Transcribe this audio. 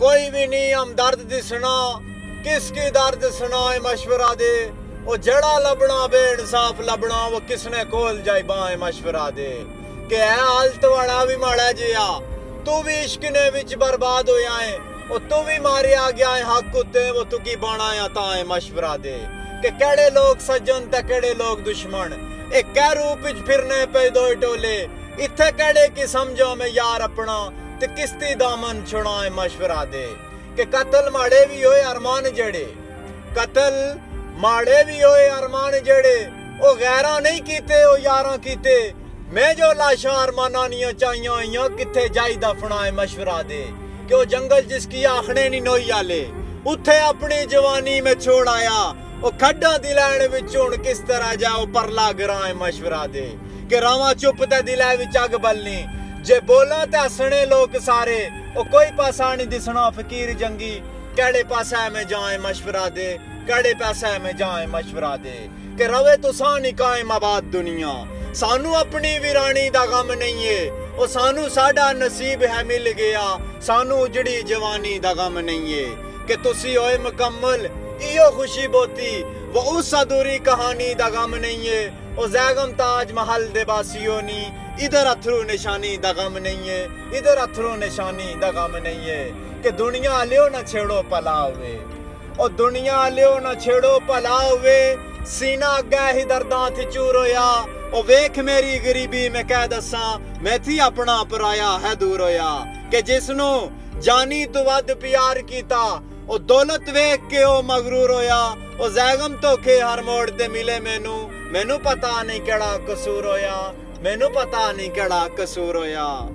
ਕੋਈ ਵੀ ਨਹੀਂ ਹਮਦਰਦ ਦਿਸਣਾ ਕਿਸ ਕੀ ਦਰਦ ਸੁਣਾਏ ਮਸ਼ਵਰਾ ਦੇ ਉਹ ਜੜਾ ਲੱਭਣਾ ਬੇਇਨਸਾਫ ਲੱਭਣਾ ਉਹ ਕਿਸਨੇ ਕੋਲ ਜਾਈ ਬਾਏ ਮਸ਼ਵਰਾ ਦੇ ਕਿ ਐ ਹਾਲਤ ਵਾਲਾ ਵੀ ਮਾੜਾ ਜਿਆ ਤੂੰ ਵੀ ਇਸ਼ਕ ਨੇ ਵਿੱਚ ਬਰਬਾਦ ਹੋਇਆ ਹੈ ਉਹ ਤੂੰ ਵੀ ਮਾਰਿਆ ਗਿਆ ਹੈ ਹੱਕ ਉੱਤੇ ਉਹ ਤੂੰ ਕੀ ਬਾਣਾ ਆ ਤਾਂ ਹੈ ਮਸ਼ਵਰਾ ਦੇ ਕਿ ਕਿਹੜੇ ਲੋਕ ਸੱਜਣ ਤੇ ਕਿਹੜੇ ਲੋਕ ਦੁਸ਼ਮਣ ਇਹ ਕਹਿ ਰੂਪ ਵਿੱਚ ਫਿਰਨੇ ਪਏ ਦੋਏ ਟੋਲੇ ਇੱਥੇ ਕਿਹੜੇ ਕੀ ਸਮਝੋ ਮੈਂ ਯਾਰ ਆਪਣਾ ਤੇ ਕਿਸਤੀ ਦਾਮਨ ਛੁੜਾਏ ਮਸ਼ਵਰਾ ਦੇ, ਕਿ ਕਤਲ ਮਾੜੇ ਵੀ ਹੋਏ ਅਰਮਾਨ ਜਿਹੜੇ। ਕਤਲ ਮਾੜੇ ਵੀ ਹੋਏ ਅਰਮਾਨ ਜਿਹੜੇ, ਉਹ ਗੈਰਾਂ ਨਹੀਂ ਕੀਤੇ, ਉਹ ਯਾਰਾਂ ਕੀਤੇ। ਮੈਂ ਜੋ ਲਾਸ਼ਾਂ ਅਰਮਾਨਾਂ ਨੀਆਂ ਚਾਹੀਆਂ ਹੋਈਆਂ ਕਿੱਥੇ ਜਾਈ ਦਫਣਾਏ ਮਸ਼ਵਰਾ ਦੇ। ਕਿ ਉਹ ਜੰਗਲ ਜਿਸ ਕੀ ਆਖਣੇ ਨਹੀਂ ਨੋਈ ਆਲੇ, ਉੱਥੇ ਆਪਣੀ ਜਵਾਨੀ ਮੈਂ ਛੋੜ ਆਇਆ। ਉਹ ਖੱਡਾਂ ਦੀ ਲੈਣ ਵਿੱਚ ਹੁਣ ਕਿਸ ਤਰ੍ਹਾਂ ਜਾਓ ਪਰਲਾ ਗਰਾਏ ਮਸ਼ਵਰਾ ਦੇ। ਕਿ ਰਾਵਾਂ ਚੁੱਪ ਤੇ ਦਿਲਾਂ ਵਿੱਚ ਅੱਗ ਬਲਨੀ ਜੇ ਬੋਲਾਂ ਤਾਂ ਹੱਸਣੇ ਲੋਕ ਸਾਰੇ, ਉਹ ਕੋਈ ਪਾਸਾ ਨਹੀਂ ਦਿਸਣਾ ਫਕੀਰ ਜੰਗੀ। ਕਿਹੜੇ ਪਾਸਾ ਮੈਂ ਜਾਏ ਮਸ਼ਵਰਾ ਦੇ, ਕਿਹੜੇ ਪਾਸਾ ਮੈਂ ਜਾਏ ਮਸ਼ਵਰਾ ਦੇ। ਕਿ ਰਵੇ ਤੁਸਾਂ ਨਹੀਂ ਕਾਇਮ ਆਬਾਦ ਦੁਨੀਆ। ਸਾਨੂੰ ਆਪਣੀ ਵਿਰਾਣੀ ਦਾ ਗਮ ਨਹੀਂ ਏ। ਉਹ ਸਾਨੂੰ ਸਾਡਾ ਨਸੀਬ ਹੈ ਮਿਲ ਗਿਆ। ਸਾਨੂੰ ਉਜੜੀ ਜਵਾਨੀ ਦਾ ਗਮ ਨਹੀਂ ਏ। ਕਿ ਤੁਸੀਂ ਹੋਏ ਮੁਕੰਮਲ ਇਹੋ ਖੁਸ਼ੀ ਬੋਤੀ। वो उस अधूरी कहानी दा गम नहीं है ओ जैगम ताज महल दे बासियों नी इधर अथरू निशानी दा गम नहीं है इधर अथरू निशानी दा गम नहीं है कि दुनिया लियो ना छेड़ो पला हुए ओ दुनिया लियो ना छेड़ो भला हुए सीना अग्गे ही दर्दां थ चूर होया ओ वेख मेरी गरीबी मैं कह दसा मैं थी अपना पराया है दूर होया कि जिसनु जानी तो वध प्यार कीता ਉਹ ਦੌਲਤ ਵੇਖ ਕੇ ਉਹ ਮਗਰੂਰ ਹੋਇਆ। ਉਹ ਜ਼ੈਗਮ ਧੋਖੇ ਹਰ ਮੋੜ ਤੇ ਮਿਲੇ ਮੈਨੂੰ। ਮੈਨੂੰ ਪਤਾ ਨਹੀਂ ਕਿਹੜਾ ਕਸੂਰ ਹੋਇਆ। ਮੈਨੂੰ ਪਤਾ ਨਹੀਂ ਕਿਹੜਾ ਕਸੂਰ ਹੋਇਆ।